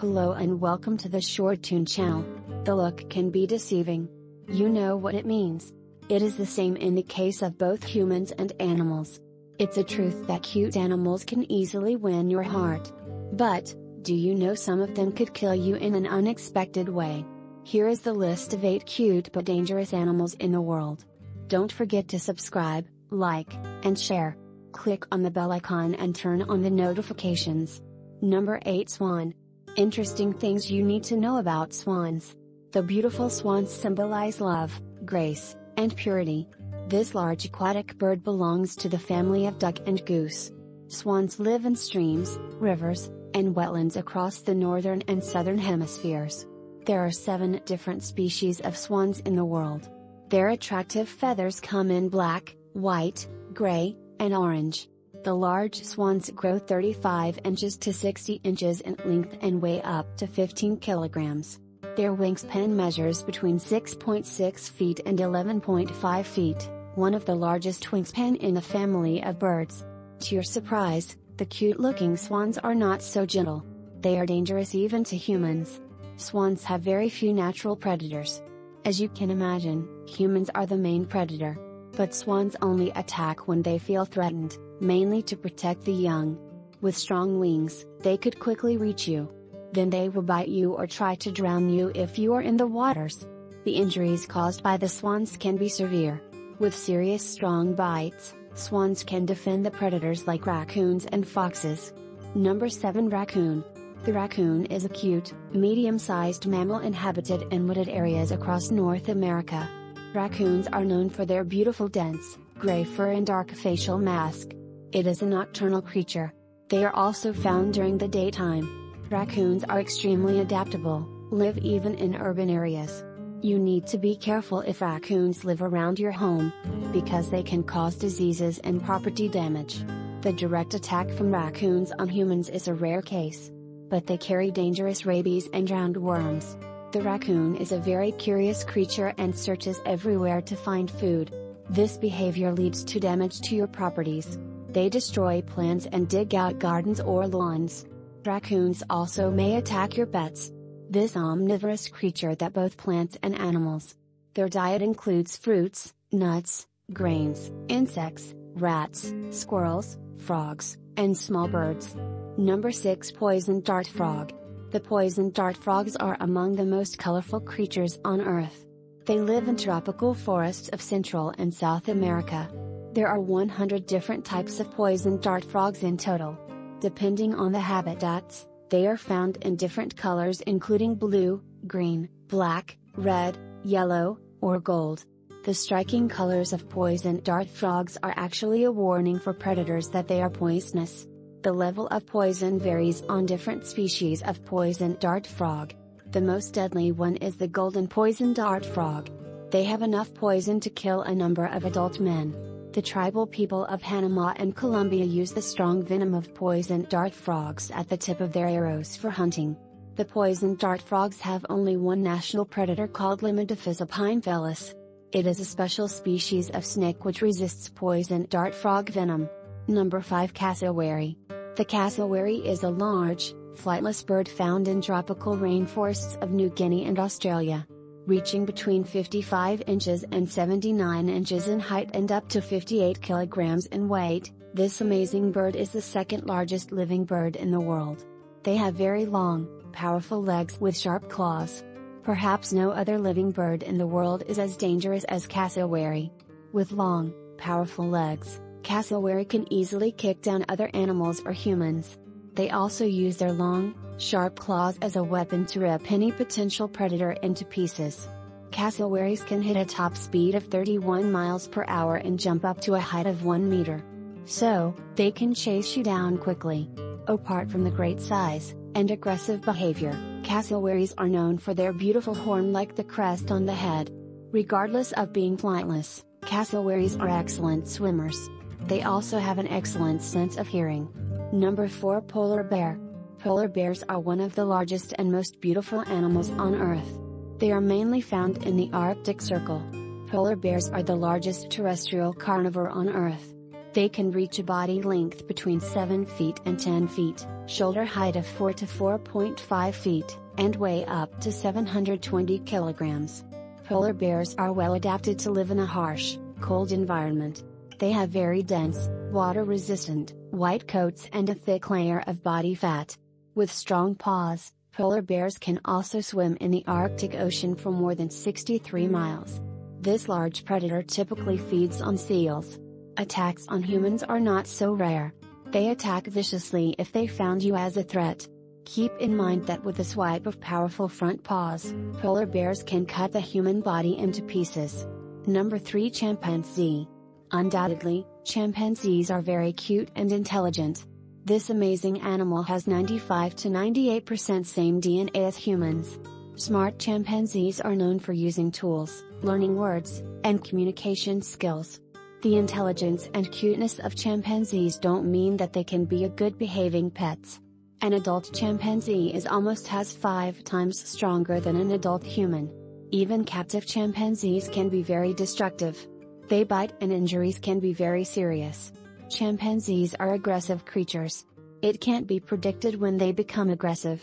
Hello and welcome to the ShortToon channel. The look can be deceiving. You know what it means. It is the same in the case of both humans and animals. It's a truth that cute animals can easily win your heart. But, do you know some of them could kill you in an unexpected way? Here is the list of 8 cute but dangerous animals in the world. Don't forget to subscribe, like, and share. Click on the bell icon and turn on the notifications. Number 8 Swan. Interesting things you need to know about swans. The beautiful swans symbolize love, grace, and purity. This large aquatic bird belongs to the family of duck and goose. Swans live in streams, rivers, and wetlands across the northern and southern hemispheres. There are seven different species of swans in the world. Their attractive feathers come in black, white, gray, and orange. The large swans grow 35 inches to 60 inches in length and weigh up to 15 kilograms. Their wingspan measures between 6.6 feet and 11.5 feet, one of the largest wingspan in the family of birds. To your surprise, the cute looking swans are not so gentle. They are dangerous even to humans. Swans have very few natural predators. As you can imagine, humans are the main predator. But swans only attack when they feel threatened mainly to protect the young. With strong wings, they could quickly reach you. Then they will bite you or try to drown you if you are in the waters. The injuries caused by the swans can be severe. With serious strong bites, swans can defend the predators like raccoons and foxes. Number 7 Raccoon. The raccoon is a cute, medium-sized mammal inhabited in wooded areas across North America. Raccoons are known for their beautiful dense, gray fur and dark facial mask. It is a nocturnal creature. They are also found during the daytime. Raccoons are extremely adaptable, live even in urban areas. You need to be careful if raccoons live around your home, because they can cause diseases and property damage. The direct attack from raccoons on humans is a rare case. But they carry dangerous rabies and roundworms. The raccoon is a very curious creature and searches everywhere to find food. This behavior leads to damage to your properties. They destroy plants and dig out gardens or lawns. Raccoons also may attack your pets. This omnivorous creature that both plants and animals. Their diet includes fruits, nuts, grains, insects, rats, squirrels, frogs, and small birds. Number 6 Poison Dart Frog. The poison dart frogs are among the most colorful creatures on Earth. They live in tropical forests of Central and South America. There are 100 different types of poison dart frogs in total. Depending on the habitats, they are found in different colors including blue, green, black, red, yellow, or gold. The striking colors of poison dart frogs are actually a warning for predators that they are poisonous. The level of poison varies on different species of poison dart frog. The most deadly one is the golden poison dart frog. They have enough poison to kill a number of adult men. The tribal people of Panama and Colombia use the strong venom of poison dart frogs at the tip of their arrows for hunting. The poison dart frogs have only one national predator called Limidophysa felis. It is a special species of snake which resists poison dart frog venom. Number 5 Cassowary. The cassowary is a large, flightless bird found in tropical rainforests of New Guinea and Australia reaching between 55 inches and 79 inches in height and up to 58 kilograms in weight, this amazing bird is the second largest living bird in the world. They have very long, powerful legs with sharp claws. Perhaps no other living bird in the world is as dangerous as cassowary. With long, powerful legs, cassowary can easily kick down other animals or humans. They also use their long, sharp claws as a weapon to rip any potential predator into pieces. Cassowaries can hit a top speed of 31 miles per hour and jump up to a height of 1 meter. So, they can chase you down quickly. Apart from the great size, and aggressive behavior, cassowaries are known for their beautiful horn like the crest on the head. Regardless of being flightless, cassowaries are excellent swimmers. They also have an excellent sense of hearing. Number 4 Polar Bear. Polar bears are one of the largest and most beautiful animals on Earth. They are mainly found in the Arctic Circle. Polar bears are the largest terrestrial carnivore on Earth. They can reach a body length between 7 feet and 10 feet, shoulder height of 4 to 4.5 feet, and weigh up to 720 kilograms. Polar bears are well adapted to live in a harsh, cold environment. They have very dense, water-resistant, white coats and a thick layer of body fat. With strong paws, polar bears can also swim in the Arctic Ocean for more than 63 miles. This large predator typically feeds on seals. Attacks on humans are not so rare. They attack viciously if they found you as a threat. Keep in mind that with a swipe of powerful front paws, polar bears can cut the human body into pieces. Number 3 Chimpanzee Undoubtedly, chimpanzees are very cute and intelligent. This amazing animal has 95 to 98% same DNA as humans. Smart chimpanzees are known for using tools, learning words, and communication skills. The intelligence and cuteness of chimpanzees don't mean that they can be a good behaving pets. An adult chimpanzee is almost has 5 times stronger than an adult human. Even captive chimpanzees can be very destructive. They bite and injuries can be very serious. Chimpanzees are aggressive creatures. It can't be predicted when they become aggressive.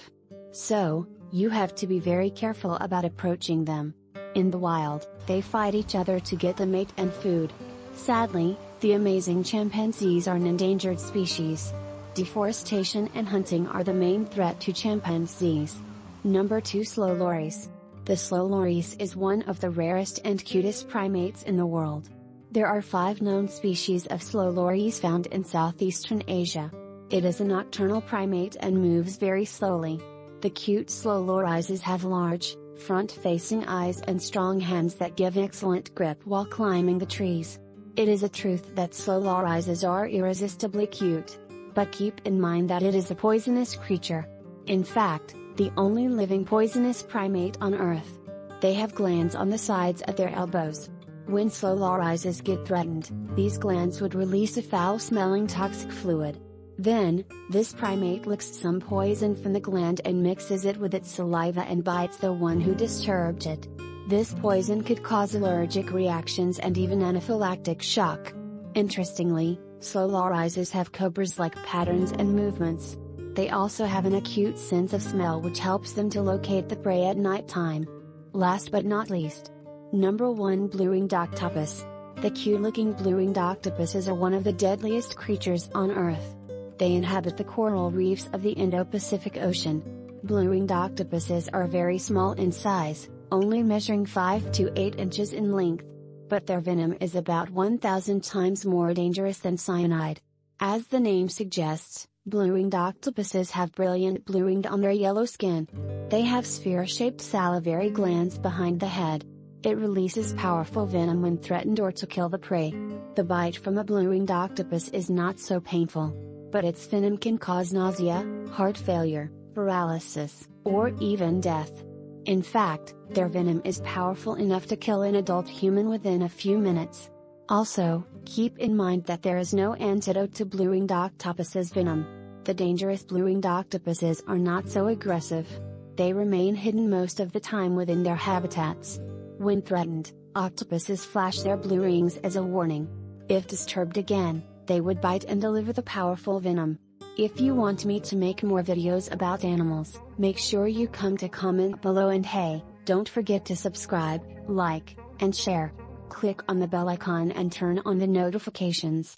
So, you have to be very careful about approaching them. In the wild, they fight each other to get the mate and food. Sadly, the amazing chimpanzees are an endangered species. Deforestation and hunting are the main threat to chimpanzees. Number 2 Slow loris. The slow loris is one of the rarest and cutest primates in the world. There are five known species of slow loris found in southeastern Asia. It is a nocturnal primate and moves very slowly. The cute slow lorises have large, front-facing eyes and strong hands that give excellent grip while climbing the trees. It is a truth that slow lorises are irresistibly cute. But keep in mind that it is a poisonous creature. In fact, the only living poisonous primate on Earth. They have glands on the sides of their elbows, when slow lorises get threatened, these glands would release a foul-smelling toxic fluid. Then, this primate licks some poison from the gland and mixes it with its saliva and bites the one who disturbed it. This poison could cause allergic reactions and even anaphylactic shock. Interestingly, slow lorises have cobras-like patterns and movements. They also have an acute sense of smell which helps them to locate the prey at night time. Last but not least, Number 1 Blue-ringed Octopus. The cute-looking blue-ringed octopuses are one of the deadliest creatures on Earth. They inhabit the coral reefs of the Indo-Pacific Ocean. Blue-ringed octopuses are very small in size, only measuring 5 to 8 inches in length. But their venom is about 1000 times more dangerous than cyanide. As the name suggests, blue-ringed octopuses have brilliant blue ringed on their yellow skin. They have sphere-shaped salivary glands behind the head. It releases powerful venom when threatened or to kill the prey. The bite from a blue-ringed octopus is not so painful, but its venom can cause nausea, heart failure, paralysis, or even death. In fact, their venom is powerful enough to kill an adult human within a few minutes. Also, keep in mind that there is no antidote to blue-ringed octopus's venom. The dangerous blue-ringed octopuses are not so aggressive. They remain hidden most of the time within their habitats. When threatened, octopuses flash their blue rings as a warning. If disturbed again, they would bite and deliver the powerful venom. If you want me to make more videos about animals, make sure you come to comment below and hey, don't forget to subscribe, like, and share. Click on the bell icon and turn on the notifications.